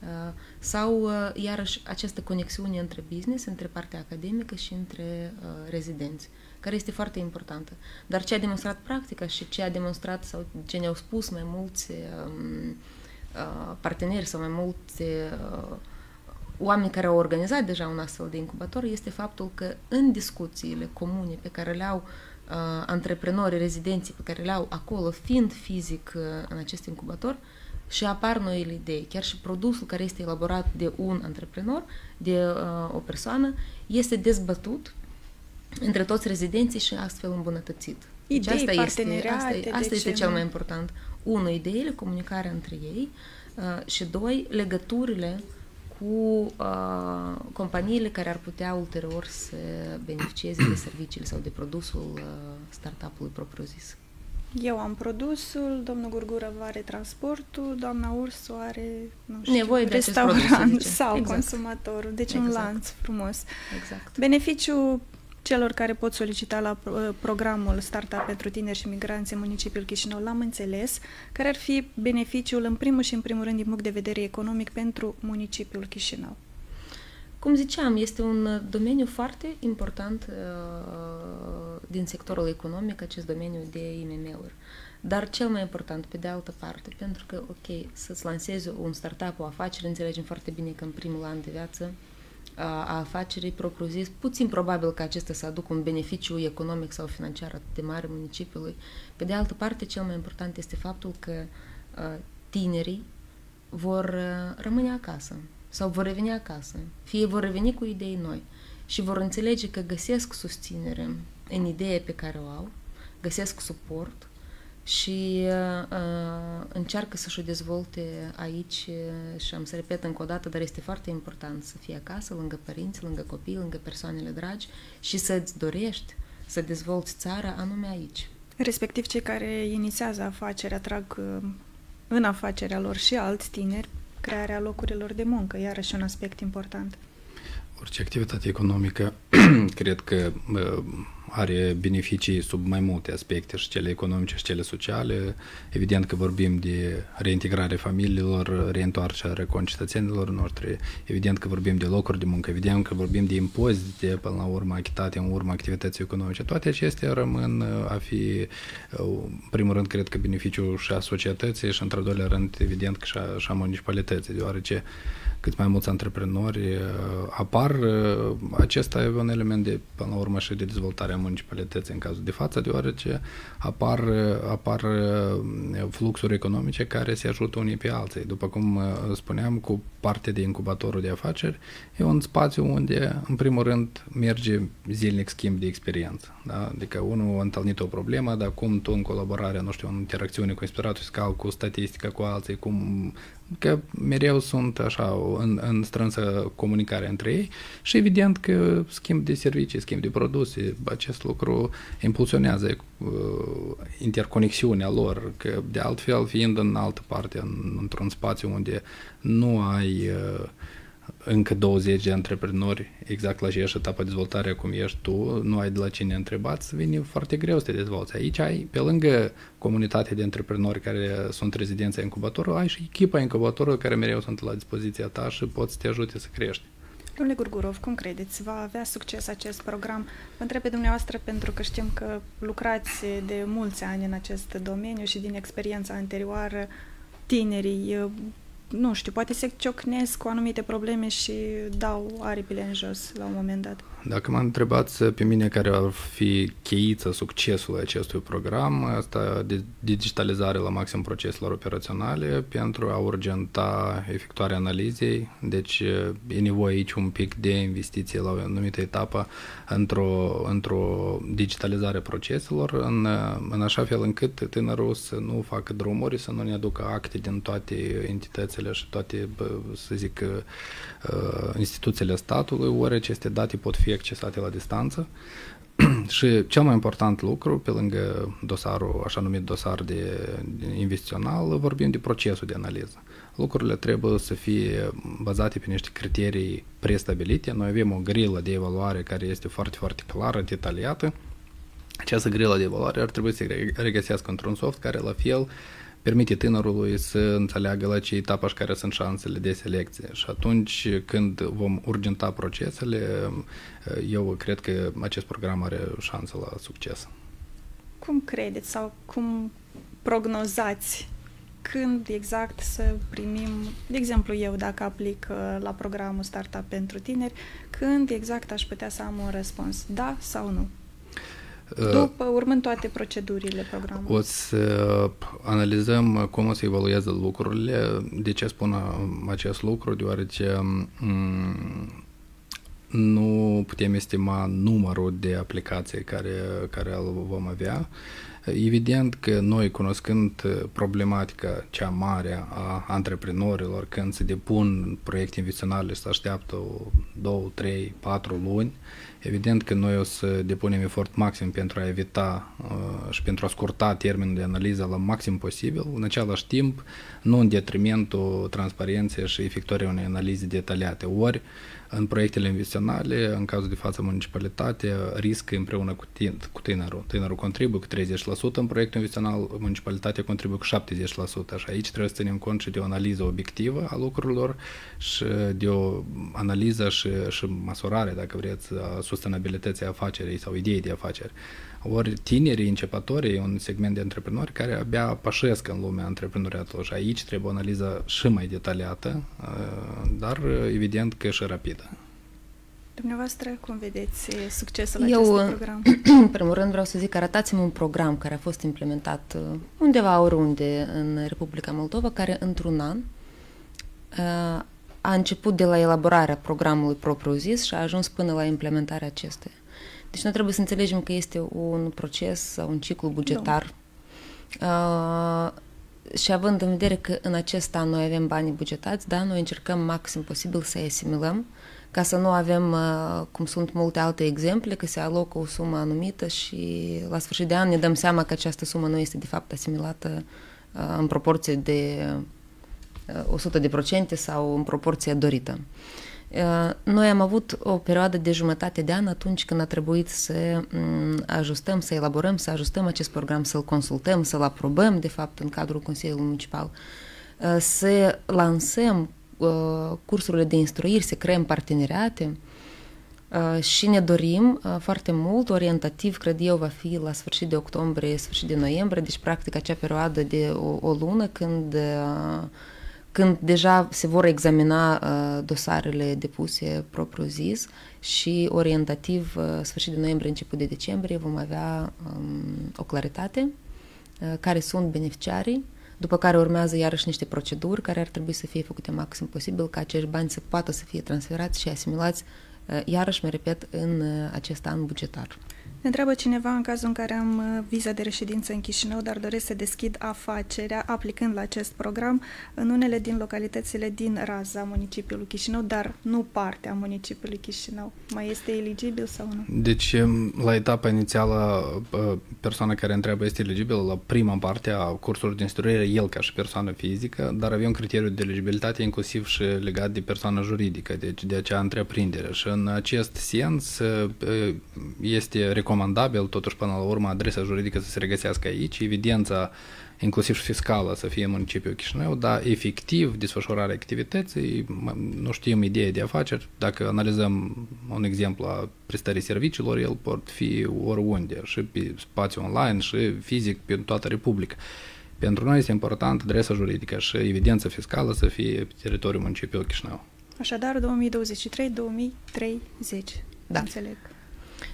uh, sau, uh, iarăși, această conexiune între business, între partea academică și între uh, rezidenți care este foarte importantă. Dar ce a demonstrat practica și ce a demonstrat sau ce ne-au spus mai mulți um, uh, parteneri sau mai mulți uh, oameni care au organizat deja un astfel de incubator este faptul că în discuțiile comune pe care le au uh, antreprenorii, rezidenții pe care le au acolo, fiind fizic uh, în acest incubator, și apar noile idei. Chiar și produsul care este elaborat de un antreprenor, de uh, o persoană, este dezbătut între toți rezidenții și astfel îmbunătățit. Deci Idei, asta este, asta, asta este cel mai important. Unu, ideile, comunicarea între ei uh, și doi, legăturile cu uh, companiile care ar putea ulterior să beneficieze de serviciile sau de produsul uh, startup-ului propriu-zis. Eu am produsul, domnul Gurgură are transportul, doamna Ursu are, nu știu, Nevoie de restaurant sau exact. consumatorul. Deci exact. un lanț frumos. Exact. Beneficiul celor care pot solicita la uh, programul Startup pentru tineri și migranți în municipiul Chișinău, l-am înțeles, care ar fi beneficiul în primul și în primul rând din punct de vedere economic pentru municipiul Chișinău. Cum ziceam, este un domeniu foarte important uh, din sectorul economic, acest domeniu de IMM-uri. Dar cel mai important, pe de altă parte, pentru că, ok, să-ți lansezi un startup, o afacere, înțelegem foarte bine că în primul an de viață a afacerii propriu-zis, puțin probabil că acesta să aducă un beneficiu economic sau financiar atât de mare municipiului. Pe de altă parte, cel mai important este faptul că tinerii vor rămâne acasă sau vor reveni acasă, fie vor reveni cu idei noi și vor înțelege că găsesc susținere în ideea pe care o au, găsesc suport și uh, încearcă să-și o dezvolte aici și am să repet încă o dată, dar este foarte important să fie acasă, lângă părinți, lângă copii, lângă persoanele dragi și să-ți dorești să dezvolți țara anume aici. Respectiv cei care inițiază afacerea atrag în afacerea lor și alți tineri, crearea locurilor de muncă, iarăși un aspect important. Orice activitate economică, cred că are beneficii sub mai multe aspecte, și cele economice și cele sociale. Evident că vorbim de reintegrare familiilor, reîntoarcerea concetățenilor noștri, evident că vorbim de locuri de muncă, evident că vorbim de impozite, până la urmă achitate în urma activității economice. Toate acestea rămân a fi, în primul rând, cred că beneficiul și a societății și, într-al doilea rând, evident că și a, și a municipalității, deoarece cât mai mulți antreprenori apar, acesta e un element de, până la urmă, și de dezvoltare a municipalității în cazul de față, deoarece apar, apar fluxuri economice care se ajută unii pe alții. După cum spuneam, cu partea de incubatorul de afaceri, e un spațiu unde, în primul rând, merge zilnic schimb de experiență. Da? Adică unul a întâlnit o problemă, dar cum tu în colaborare, nu știu, în interacțiune cu inspiratul fiscal, cu statistica, cu alții, cum că mereu sunt așa în, în strânsă comunicare între ei și evident că schimb de servicii, schimb de produse, acest lucru impulsionează uh, interconexiunea lor, că de altfel fiind în altă parte, în, într-un spațiu unde nu ai uh, încă 20 de antreprenori exact la aceeași etapă de dezvoltare cum ești tu, nu ai de la cine întrebați, vine foarte greu să te dezvolți. Aici ai, pe lângă comunitatea de antreprenori care sunt rezidența incubatorului, ai și echipa incubatorului care mereu sunt la dispoziția ta și pot să te ajute să crești. Domnule Gurgurov, cum credeți? Va avea succes acest program? Vă întreb pe dumneavoastră pentru că știm că lucrați de mulți ani în acest domeniu și din experiența anterioară tinerii nu știu, poate se ciocnesc cu anumite probleme și dau aripile în jos la un moment dat. Dacă mă întrebați pe mine care ar fi cheița succesului acestui program, asta de digitalizare la maxim proceselor operaționale pentru a urgenta efectuarea analizei, deci e nevoie aici un pic de investiție la o anumită etapă într-o, într-o digitalizare proceselor, în, în așa fel încât tânărul să nu facă drumuri, să nu ne aducă acte din toate entitățile și toate, să zic, uh, instituțiile statului, ori aceste date pot fi accesate la distanță. și cel mai important lucru, pe lângă dosarul, așa numit dosar de, de investițional, vorbim de procesul de analiză. Lucrurile trebuie să fie bazate pe niște criterii prestabilite. Noi avem o grilă de evaluare care este foarte, foarte clară, detaliată. Această grilă de evaluare ar trebui să se regăsească într-un soft care, la fel, permite tânărului să înțeleagă la ce etapă și care sunt șansele de selecție. Și atunci când vom urgenta procesele, eu cred că acest program are șansă la succes. Cum credeți sau cum prognozați când exact să primim, de exemplu eu dacă aplic uh, la programul Startup pentru tineri, când exact aș putea să am un răspuns, da sau nu? Uh, După, urmând toate procedurile programului. O să analizăm cum se evaluează lucrurile. De ce spun acest lucru? Deoarece mm, nu putem estima numărul de aplicații care, care îl vom avea. Evident că noi, cunoscând problematica cea mare a antreprenorilor, când se depun proiecte investiționale, se așteaptă 2, 3, 4 luni, evident că noi o să depunem efort maxim pentru a evita uh, și pentru a scurta termenul de analiză la maxim posibil, în același timp, nu în detrimentul transparenței și efectuării unei analize detaliate. Ori, în proiectele investiționale, în cazul de față municipalitate, riscă împreună cu, tin, cu tinerul. Tinerul contribuie cu 30% în proiectul investițional, municipalitatea contribuie cu 70%. Și aici trebuie să ținem cont și de o analiză obiectivă a lucrurilor și de o analiză și, și măsurare, dacă vreți, a sustenabilității afacerii sau ideii de afaceri. Ori tinerii începătorii un segment de antreprenori care abia pășesc în lumea antreprenoriatului și aici trebuie o analiză și mai detaliată, uh, dar evident că și rapidă. Dumneavoastră, cum vedeți succesul Eu, acestui program? în primul rând, vreau să zic, arătați-mi un program care a fost implementat uh, undeva oriunde în Republica Moldova, care într-un an uh, a început de la elaborarea programului propriu-zis și a ajuns până la implementarea acestuia. Deci noi trebuie să înțelegem că este un proces sau un ciclu bugetar uh, și având în vedere că în acest an noi avem banii bugetați, da, noi încercăm maxim posibil să-i asimilăm ca să nu avem, uh, cum sunt multe alte exemple, că se alocă o sumă anumită și la sfârșit de an ne dăm seama că această sumă nu este de fapt asimilată uh, în proporție de 100% uh, sau în proporție dorită. Noi am avut o perioadă de jumătate de an atunci când a trebuit să mm, ajustăm, să elaborăm, să ajustăm acest program, să-l consultăm, să-l aprobăm, de fapt, în cadrul Consiliului Municipal, să lansăm cursurile de instruire, să creăm parteneriate și ne dorim foarte mult, orientativ, cred eu, va fi la sfârșit de octombrie, sfârșit de noiembrie, deci practic acea perioadă de o, o lună când când deja se vor examina uh, dosarele depuse propriu-zis și orientativ, uh, sfârșit de noiembrie, început de decembrie, vom avea um, o claritate uh, care sunt beneficiarii, după care urmează iarăși niște proceduri care ar trebui să fie făcute maxim posibil ca acești bani să poată să fie transferați și asimilați, uh, iarăși, mă repet, în uh, acest an bugetar. Ne întreabă cineva în cazul în care am uh, viza de reședință în Chișinău, dar doresc să deschid afacerea aplicând la acest program în unele din localitățile din raza municipiului Chișinău, dar nu partea municipiului Chișinău. Mai este eligibil sau nu? Deci, um, la etapa inițială, uh, persoana care întreabă este eligibilă la prima parte a cursului de instruire, el ca și persoană fizică, dar avem criteriul de eligibilitate inclusiv și legat de persoană juridică, deci de acea întreprindere. Și în acest sens uh, este recomandat recomandabil, totuși până la urmă, adresa juridică să se regăsească aici, evidența inclusiv și fiscală să fie în municipiul Chișinău, dar efectiv desfășurarea activității, nu știm ideea de afaceri, dacă analizăm un exemplu a prestării serviciilor, el pot fi oriunde, și pe spațiu online, și fizic, pe toată Republica. Pentru noi este important adresa juridică și evidența fiscală să fie pe teritoriul municipiului Chișinău. Așadar, 2023-2030, da. înțeleg.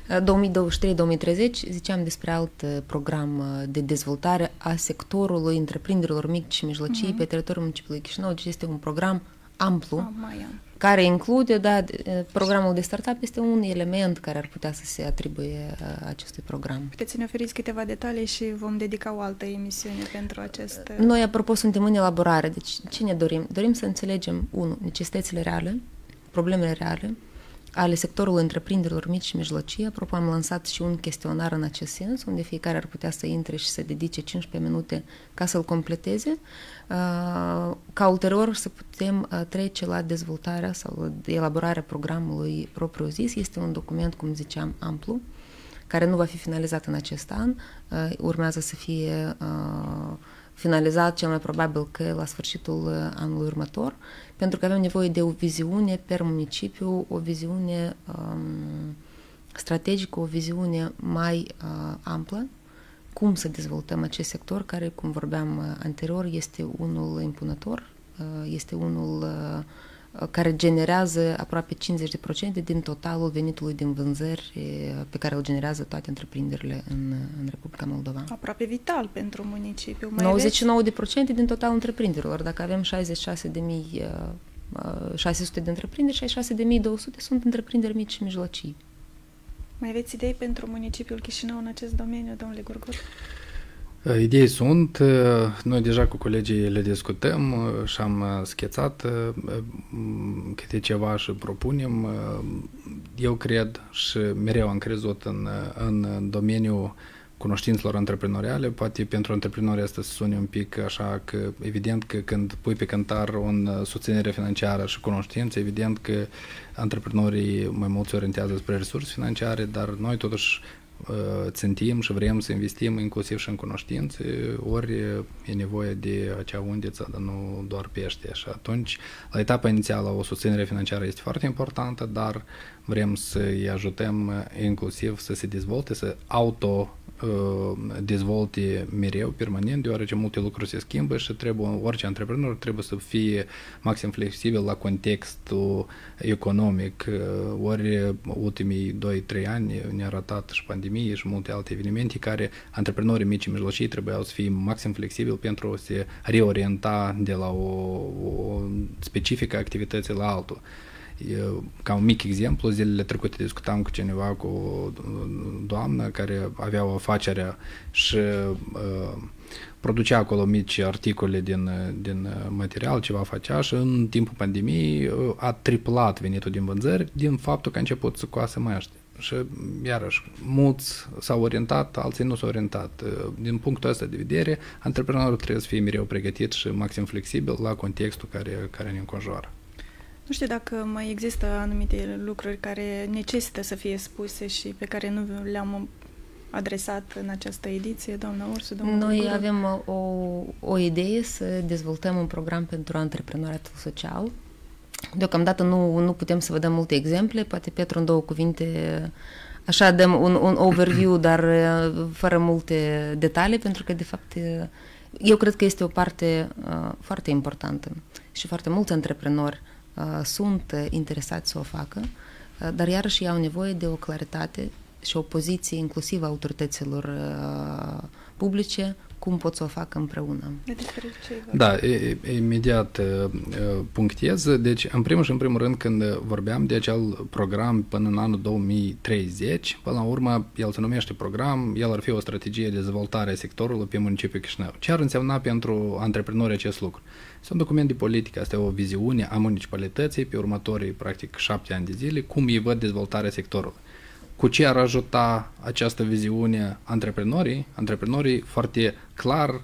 2023-2030 ziceam despre alt uh, program uh, de dezvoltare a sectorului întreprinderilor mici și mijlocii uh-huh. pe teritoriul municipiului Chișinău, deci este un program amplu, oh, care include, da, uh, programul de startup este un element care ar putea să se atribuie acestui program. Puteți să ne oferiți câteva detalii și vom dedica o altă emisiune pentru acest... Noi, apropo, suntem în elaborare, deci ce ne dorim? Dorim să înțelegem, unu, necesitățile reale, problemele reale, ale sectorului întreprinderilor mici și mijlocii. Apropo, am lansat și un chestionar în acest sens, unde fiecare ar putea să intre și să dedice 15 minute ca să-l completeze, uh, ca ulterior să putem uh, trece la dezvoltarea sau elaborarea programului propriu-zis. Este un document, cum ziceam, amplu, care nu va fi finalizat în acest an, uh, urmează să fie finalizat cel mai probabil că la sfârșitul uh, anului următor, pentru că avem nevoie de o viziune per municipiu, o viziune um, strategică, o viziune mai uh, amplă, cum să dezvoltăm acest sector, care, cum vorbeam uh, anterior, este unul impunător, uh, este unul uh, care generează aproape 50% din totalul venitului din vânzări pe care îl generează toate întreprinderile în, în Republica Moldova. Aproape vital pentru municipiu. Mai 99% din totalul întreprinderilor. Dacă avem 66 de mii 600 de întreprinderi, 66.200 sunt întreprinderi mici și mijlocii. Mai aveți idei pentru municipiul Chișinău în acest domeniu, domnule Gurgur? Uh, idei sunt, uh, noi deja cu colegii le discutăm uh, și am schețat câte ceva și propunem. Eu cred și mereu am crezut în, în domeniul cunoștințelor antreprenoriale, poate pentru antreprenori asta să sune un pic așa că evident că când pui pe cântar un susținere financiară și cunoștință, evident că antreprenorii mai mult se orientează spre resurse financiare, dar noi totuși țintim și vrem să investim inclusiv și în cunoștințe, ori e nevoie de acea undiță, dar nu doar pește. Și atunci, la etapa inițială, o susținere financiară este foarte importantă, dar vrem să îi ajutăm inclusiv să se dezvolte, să auto dezvolte mereu, permanent, deoarece multe lucruri se schimbă și trebuie, orice antreprenor trebuie să fie maxim flexibil la contextul economic. Ori ultimii 2-3 ani ne-a arătat și pandemie și multe alte evenimente care antreprenorii mici și mijlocii trebuiau să fie maxim flexibili pentru a se reorienta de la o, o specifică activități la altul. Ca un mic exemplu, zilele trecute discutam cu cineva, cu o doamnă care avea o afacere și uh, producea acolo mici articole din, din material, ceva făcea și în timpul pandemiei a triplat venitul din vânzări din faptul că a început să coasă măști. Și, iarăși, mulți s-au orientat, alții nu s-au orientat. Din punctul ăsta de vedere, antreprenorul trebuie să fie mereu pregătit și maxim flexibil la contextul care, care ne înconjoară. Nu știu dacă mai există anumite lucruri care necesită să fie spuse și pe care nu le-am adresat în această ediție, doamna Ursu, domnul Noi Guru. avem o, o idee să dezvoltăm un program pentru antreprenoriatul social. Deocamdată nu, nu putem să vă dăm multe exemple, poate Petru în două cuvinte așa dăm un, un overview, dar fără multe detalii, pentru că de fapt eu cred că este o parte uh, foarte importantă și foarte mulți antreprenori sunt interesați să o facă, dar iarăși ei au nevoie de o claritate și o poziție inclusiv a autorităților publice cum pot să o facă împreună. Da, imediat punctez. Deci, în primul și în primul rând, când vorbeam de acel program până în anul 2030, până la urmă, el se numește program, el ar fi o strategie de dezvoltare a sectorului pe municipiul Chișinău. Ce ar însemna pentru antreprenori acest lucru? Este un document de politică, este o viziune a municipalității pe următorii, practic, șapte ani de zile, cum ei văd dezvoltarea sectorului cu ce ar ajuta această viziune antreprenorii? Antreprenorii foarte clar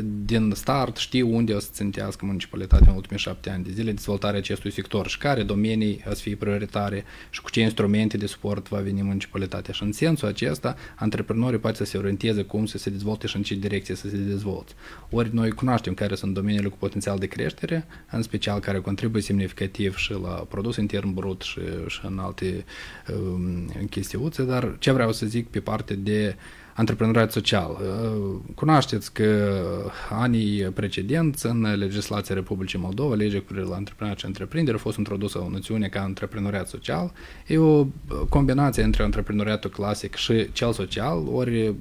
din start știu unde o să țintească municipalitatea în ultimii șapte ani de zile dezvoltarea acestui sector și care domenii o să fie prioritare și cu ce instrumente de suport va veni municipalitatea. Și în sensul acesta, antreprenorii poate să se orienteze cum să se dezvolte și în ce direcție să se dezvolte. Ori noi cunoaștem care sunt domeniile cu potențial de creștere, în special care contribuie semnificativ și la produs intern brut și, și în alte um, chestiuțe, dar ce vreau să zic pe parte de antreprenoriat social. Uh, cunoașteți că anii precedenți în legislația Republicii Moldova, legea cu la antreprenoriat și întreprindere, a fost introdusă o noțiune ca antreprenoriat social. E o combinație între antreprenoriatul clasic și cel social, ori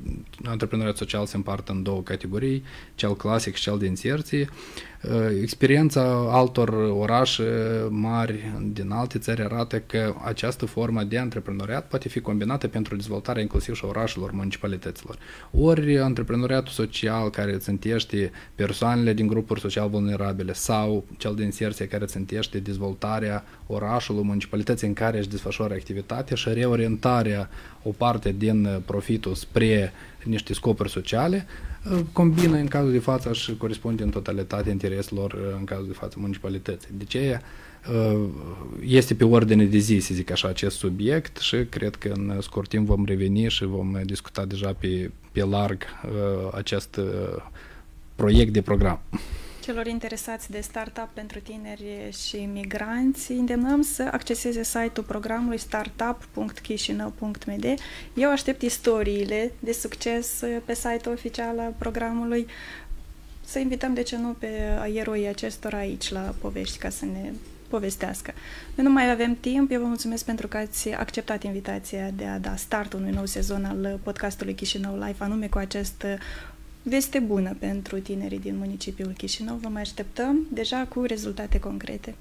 antreprenoriat social se împarte în două categorii, cel clasic și cel de inserție. Uh, experiența altor orașe mari din alte țări arată că această formă de antreprenoriat poate fi combinată pentru dezvoltarea inclusiv și orașelor, municipalităților. Ori antreprenoriatul social care țintește persoanele din grupuri social vulnerabile sau cel de inserție care țintește dezvoltarea orașului, municipalității în care își desfășoară activitatea și reorientarea o parte din profitul spre niște scopuri sociale, combină în cazul de față și corespunde în totalitate intereselor în cazul de față municipalității. De ce este pe ordine de zi, să zic așa, acest subiect și cred că în scurt timp vom reveni și vom discuta deja pe, pe larg acest proiect de program. Celor interesați de startup pentru tineri și migranți, îndemnăm să acceseze site-ul programului startup.chișinău.md. Eu aștept istoriile de succes pe site-ul oficial al programului. Să invităm, de ce nu, pe eroii acestora aici la povești ca să ne povestească. Noi nu mai avem timp. Eu vă mulțumesc pentru că ați acceptat invitația de a da start unui nou sezon al podcastului Chișinău Live, anume cu acest veste bună pentru tinerii din municipiul Chișinău. Vă mai așteptăm deja cu rezultate concrete.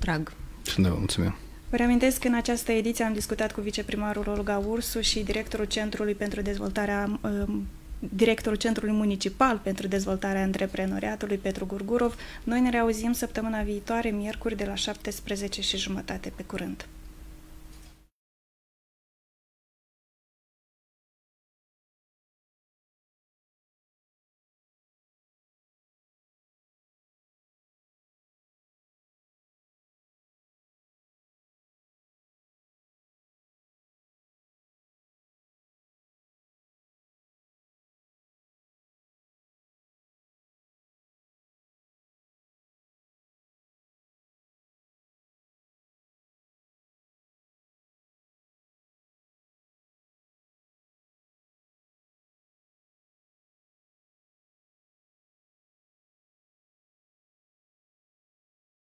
Drag. Și noi mulțumim. Vă reamintesc că în această ediție am discutat cu viceprimarul Olga Ursu și directorul Centrului pentru Dezvoltarea um, directorul Centrului Municipal pentru Dezvoltarea Antreprenoriatului, Petru Gurgurov. Noi ne reauzim săptămâna viitoare, miercuri, de la 17 și jumătate. Pe curând!